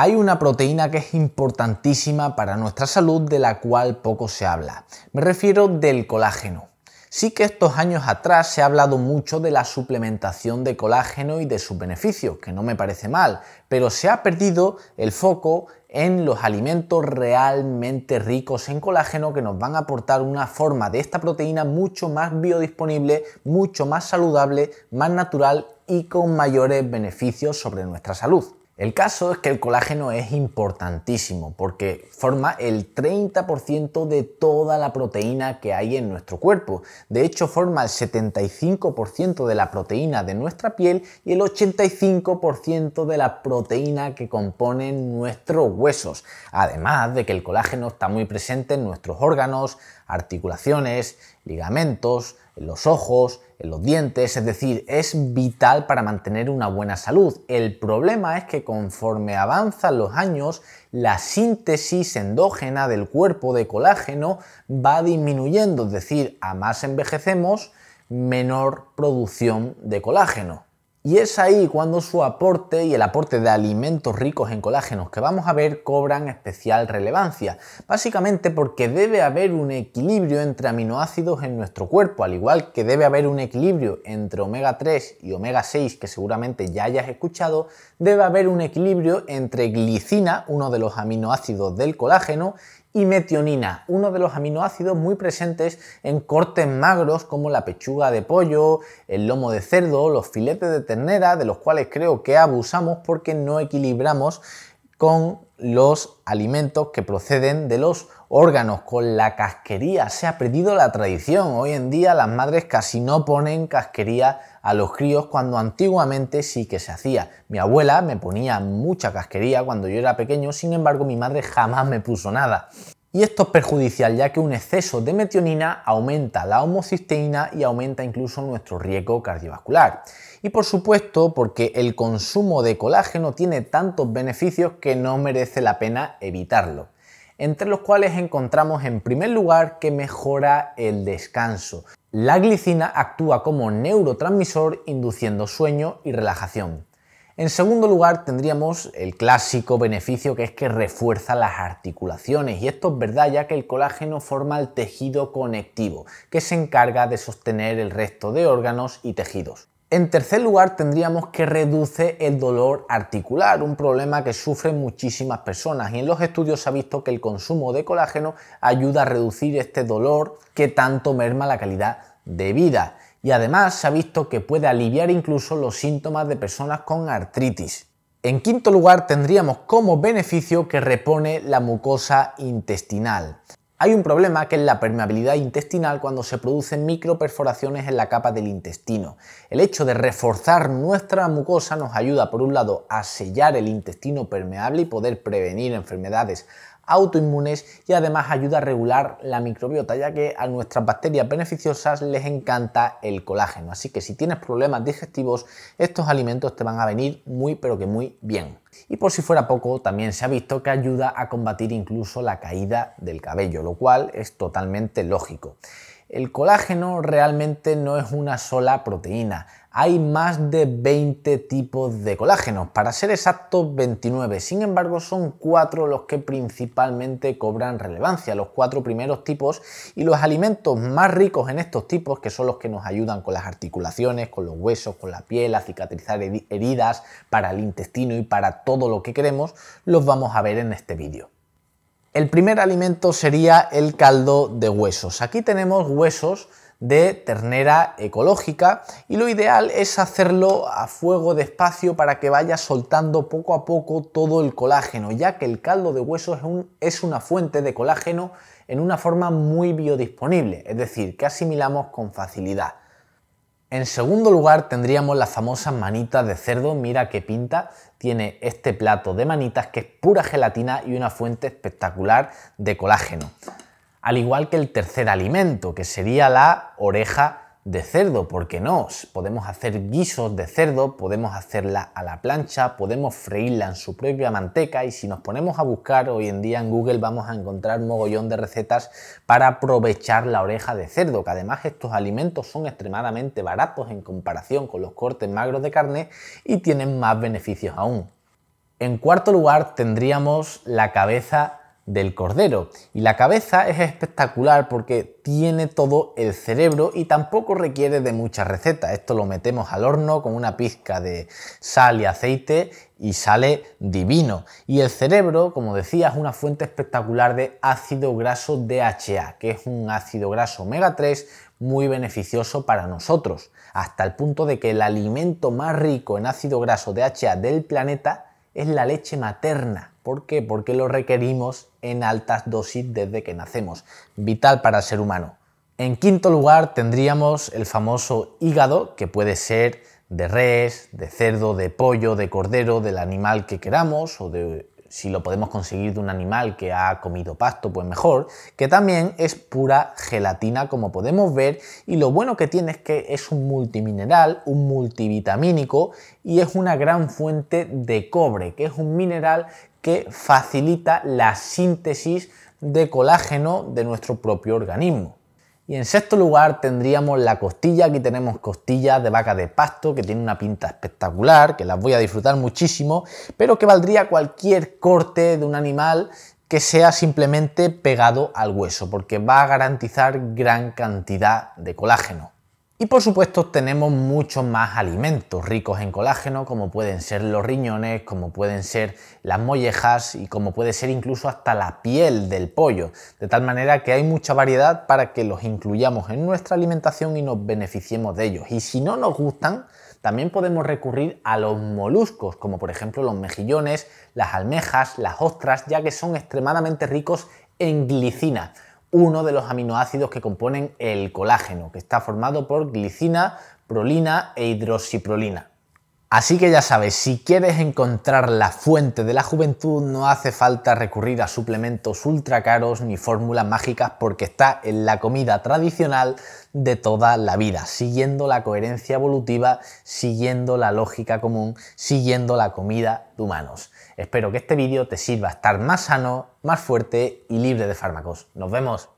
Hay una proteína que es importantísima para nuestra salud de la cual poco se habla. Me refiero del colágeno. Sí que estos años atrás se ha hablado mucho de la suplementación de colágeno y de sus beneficios, que no me parece mal, pero se ha perdido el foco en los alimentos realmente ricos en colágeno que nos van a aportar una forma de esta proteína mucho más biodisponible, mucho más saludable, más natural y con mayores beneficios sobre nuestra salud. El caso es que el colágeno es importantísimo porque forma el 30% de toda la proteína que hay en nuestro cuerpo. De hecho, forma el 75% de la proteína de nuestra piel y el 85% de la proteína que componen nuestros huesos. Además de que el colágeno está muy presente en nuestros órganos, articulaciones, ligamentos, en los ojos, en los dientes, es decir, es vital para mantener una buena salud. El problema es que conforme avanzan los años, la síntesis endógena del cuerpo de colágeno va disminuyendo, es decir, a más envejecemos, menor producción de colágeno. Y es ahí cuando su aporte y el aporte de alimentos ricos en colágenos que vamos a ver cobran especial relevancia, básicamente porque debe haber un equilibrio entre aminoácidos en nuestro cuerpo, al igual que debe haber un equilibrio entre omega 3 y omega 6 que seguramente ya hayas escuchado, debe haber un equilibrio entre glicina, uno de los aminoácidos del colágeno, y metionina, uno de los aminoácidos muy presentes en cortes magros como la pechuga de pollo, el lomo de cerdo, los filetes de ternera, de los cuales creo que abusamos porque no equilibramos con los alimentos que proceden de los órganos, con la casquería. Se ha perdido la tradición. Hoy en día las madres casi no ponen casquería a los críos cuando antiguamente sí que se hacía. Mi abuela me ponía mucha casquería cuando yo era pequeño, sin embargo mi madre jamás me puso nada. Y esto es perjudicial ya que un exceso de metionina aumenta la homocisteína y aumenta incluso nuestro riesgo cardiovascular. Y por supuesto porque el consumo de colágeno tiene tantos beneficios que no merece la pena evitarlo entre los cuales encontramos en primer lugar que mejora el descanso. La glicina actúa como neurotransmisor induciendo sueño y relajación. En segundo lugar tendríamos el clásico beneficio que es que refuerza las articulaciones y esto es verdad ya que el colágeno forma el tejido conectivo que se encarga de sostener el resto de órganos y tejidos. En tercer lugar, tendríamos que reduce el dolor articular, un problema que sufren muchísimas personas y en los estudios se ha visto que el consumo de colágeno ayuda a reducir este dolor que tanto merma la calidad de vida. Y además se ha visto que puede aliviar incluso los síntomas de personas con artritis. En quinto lugar, tendríamos como beneficio que repone la mucosa intestinal. Hay un problema que es la permeabilidad intestinal cuando se producen microperforaciones en la capa del intestino. El hecho de reforzar nuestra mucosa nos ayuda, por un lado, a sellar el intestino permeable y poder prevenir enfermedades autoinmunes y además ayuda a regular la microbiota, ya que a nuestras bacterias beneficiosas les encanta el colágeno. Así que si tienes problemas digestivos, estos alimentos te van a venir muy pero que muy bien. Y por si fuera poco, también se ha visto que ayuda a combatir incluso la caída del cabello, lo cual es totalmente lógico. El colágeno realmente no es una sola proteína, hay más de 20 tipos de colágeno, para ser exactos 29. Sin embargo, son cuatro los que principalmente cobran relevancia, los cuatro primeros tipos y los alimentos más ricos en estos tipos, que son los que nos ayudan con las articulaciones, con los huesos, con la piel, a cicatrizar heridas, para el intestino y para todo lo que queremos, los vamos a ver en este vídeo. El primer alimento sería el caldo de huesos. Aquí tenemos huesos de ternera ecológica y lo ideal es hacerlo a fuego despacio para que vaya soltando poco a poco todo el colágeno, ya que el caldo de huesos es, es una fuente de colágeno en una forma muy biodisponible, es decir, que asimilamos con facilidad. En segundo lugar tendríamos las famosas manitas de cerdo, mira qué pinta, tiene este plato de manitas que es pura gelatina y una fuente espectacular de colágeno al igual que el tercer alimento, que sería la oreja de cerdo, ¿por qué no? Podemos hacer guisos de cerdo, podemos hacerla a la plancha, podemos freírla en su propia manteca y si nos ponemos a buscar hoy en día en Google vamos a encontrar un mogollón de recetas para aprovechar la oreja de cerdo, que además estos alimentos son extremadamente baratos en comparación con los cortes magros de carne y tienen más beneficios aún. En cuarto lugar tendríamos la cabeza del cordero. Y la cabeza es espectacular porque tiene todo el cerebro y tampoco requiere de mucha receta. Esto lo metemos al horno con una pizca de sal y aceite y sale divino. Y el cerebro, como decía, es una fuente espectacular de ácido graso DHA, que es un ácido graso omega 3 muy beneficioso para nosotros, hasta el punto de que el alimento más rico en ácido graso DHA del planeta es la leche materna. ¿Por qué? Porque lo requerimos en altas dosis desde que nacemos. Vital para el ser humano. En quinto lugar tendríamos el famoso hígado, que puede ser de res, de cerdo, de pollo, de cordero, del animal que queramos o de si lo podemos conseguir de un animal que ha comido pasto, pues mejor, que también es pura gelatina como podemos ver y lo bueno que tiene es que es un multimineral, un multivitamínico y es una gran fuente de cobre, que es un mineral que facilita la síntesis de colágeno de nuestro propio organismo. Y en sexto lugar tendríamos la costilla, aquí tenemos costillas de vaca de pasto que tiene una pinta espectacular, que las voy a disfrutar muchísimo, pero que valdría cualquier corte de un animal que sea simplemente pegado al hueso, porque va a garantizar gran cantidad de colágeno. Y por supuesto tenemos muchos más alimentos ricos en colágeno, como pueden ser los riñones, como pueden ser las mollejas y como puede ser incluso hasta la piel del pollo. De tal manera que hay mucha variedad para que los incluyamos en nuestra alimentación y nos beneficiemos de ellos. Y si no nos gustan, también podemos recurrir a los moluscos, como por ejemplo los mejillones, las almejas, las ostras, ya que son extremadamente ricos en glicina uno de los aminoácidos que componen el colágeno, que está formado por glicina, prolina e hidroxiprolina. Así que ya sabes, si quieres encontrar la fuente de la juventud no hace falta recurrir a suplementos ultra caros ni fórmulas mágicas porque está en la comida tradicional de toda la vida, siguiendo la coherencia evolutiva, siguiendo la lógica común, siguiendo la comida de humanos. Espero que este vídeo te sirva a estar más sano, más fuerte y libre de fármacos. Nos vemos.